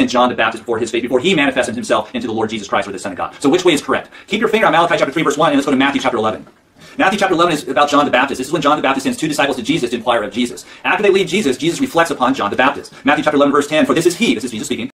sent John the Baptist before his faith, before he manifested himself into the Lord Jesus Christ or the Son of God. So which way is correct? Keep your finger on Malachi chapter 3, verse 1, and let's go to Matthew chapter 11. Matthew chapter 11 is about John the Baptist. This is when John the Baptist sends two disciples to Jesus to inquire of Jesus. After they leave Jesus, Jesus reflects upon John the Baptist. Matthew chapter 11, verse 10, for this is he, this is Jesus speaking,